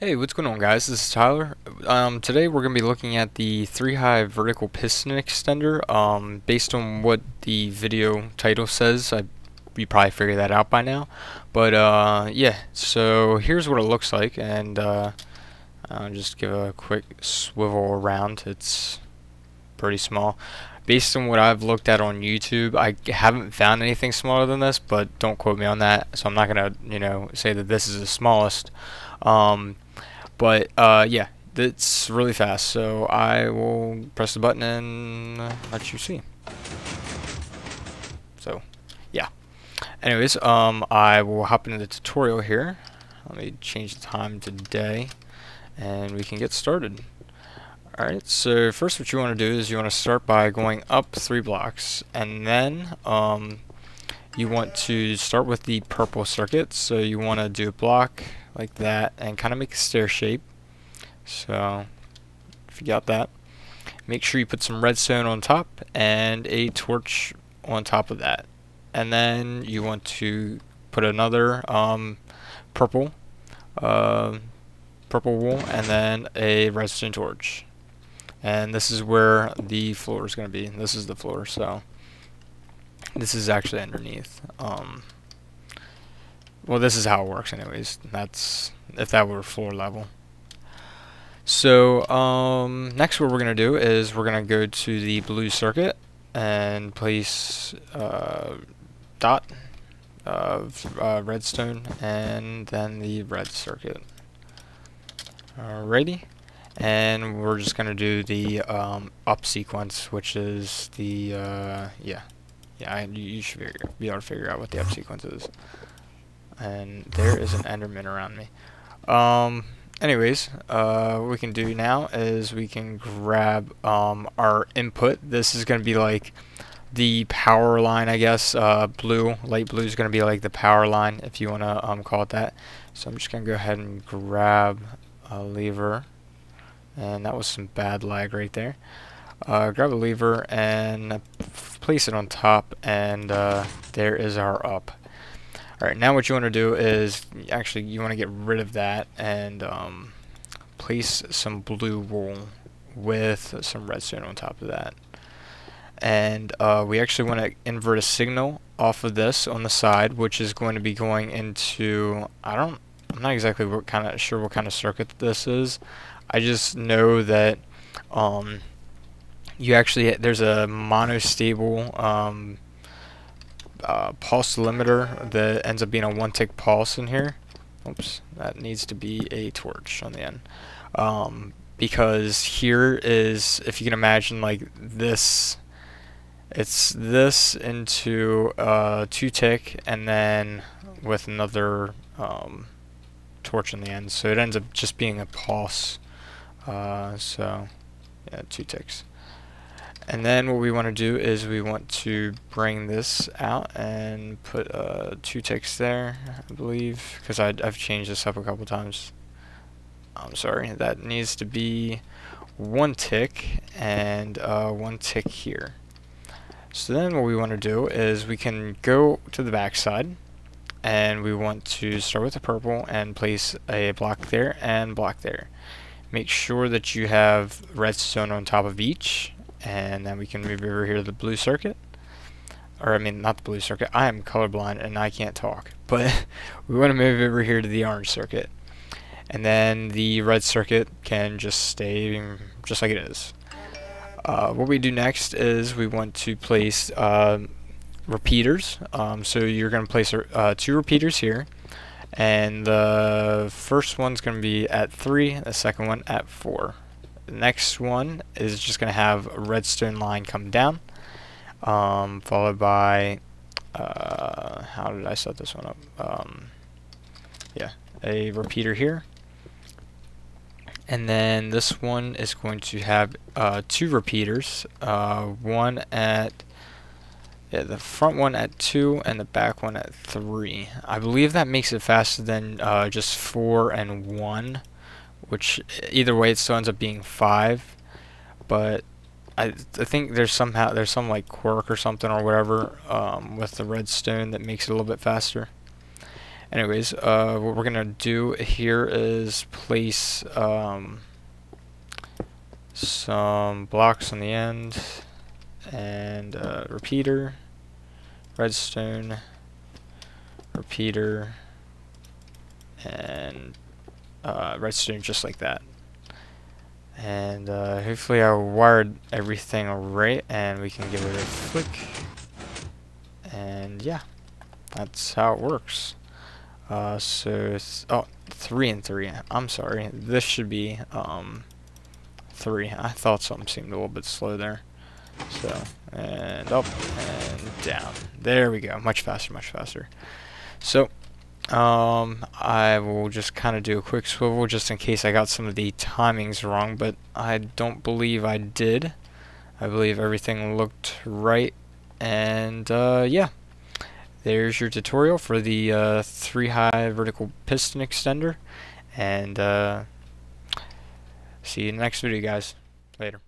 Hey, what's going on guys? This is Tyler. Um, today we're going to be looking at the 3-high vertical piston extender. Um, based on what the video title says, I, you probably figured that out by now. But uh, yeah, so here's what it looks like, and uh, I'll just give a quick swivel around. It's pretty small. Based on what I've looked at on YouTube, I haven't found anything smaller than this, but don't quote me on that. So I'm not going to, you know, say that this is the smallest. Um, but uh, yeah, it's really fast. So I will press the button and let you see. So yeah. Anyways, um, I will hop into the tutorial here. Let me change the time to day, and we can get started. Alright, so first what you want to do is you want to start by going up three blocks, and then um, you want to start with the purple circuit. So you want to do a block like that and kind of make a stair shape. So if you got that, make sure you put some redstone on top and a torch on top of that. And then you want to put another um, purple uh, purple wool and then a redstone torch and this is where the floor is going to be. This is the floor, so this is actually underneath. Um, well, this is how it works, anyways. That's if that were floor level. So um, next, what we're going to do is we're going to go to the blue circuit and place uh, dot of uh, redstone and then the red circuit. Alrighty and we're just gonna do the um, up sequence which is the uh, yeah yeah you should be able to figure out what the up sequence is and there is an enderman around me. Um, anyways uh, what we can do now is we can grab um, our input. This is gonna be like the power line I guess. Uh, blue light blue is gonna be like the power line if you wanna um, call it that. So I'm just gonna go ahead and grab a lever. And that was some bad lag right there. Uh, grab a lever and place it on top and uh, there is our up. Alright, now what you want to do is, actually you want to get rid of that and um, place some blue wool with some redstone on top of that. And uh, we actually want to invert a signal off of this on the side, which is going to be going into, I don't, I'm not exactly what kind of sure what kind of circuit this is. I just know that um, you actually there's a monostable um, uh, pulse limiter that ends up being a one tick pulse in here. Oops, that needs to be a torch on the end. Um, because here is, if you can imagine, like this, it's this into uh, two tick, and then with another um, torch on the end. So it ends up just being a pulse uh, so, yeah, two ticks. And then what we want to do is we want to bring this out and put uh, two ticks there, I believe, because I've changed this up a couple times. I'm sorry, that needs to be one tick and uh, one tick here. So then what we want to do is we can go to the back side and we want to start with the purple and place a block there and block there make sure that you have redstone on top of each and then we can move over here to the blue circuit. Or I mean not the blue circuit. I am colorblind and I can't talk. But we want to move over here to the orange circuit. And then the red circuit can just stay just like it is. Uh, what we do next is we want to place uh, repeaters. Um, so you're going to place uh, two repeaters here. And the first one's going to be at 3, the second one at 4. The next one is just going to have a redstone line come down, um, followed by, uh, how did I set this one up? Um, yeah, a repeater here. And then this one is going to have uh, two repeaters, uh, one at yeah, the front one at 2 and the back one at 3. I believe that makes it faster than uh, just 4 and 1, which either way it still ends up being 5. But I, I think there's somehow there's some like quirk or something or whatever um, with the redstone that makes it a little bit faster. anyways, uh, what we're gonna do here is place um, some blocks on the end and uh, repeater, redstone, repeater, and uh, redstone just like that. And uh, hopefully I wired everything right and we can give it a flick. And yeah, that's how it works. Uh, so, th oh, three and three. I'm sorry. This should be um, three. I thought something seemed a little bit slow there. So, and up and down. There we go. Much faster, much faster. So, um, I will just kind of do a quick swivel just in case I got some of the timings wrong, but I don't believe I did. I believe everything looked right, and uh, yeah. There's your tutorial for the uh, 3 high vertical piston extender, and uh, see you in the next video guys. Later.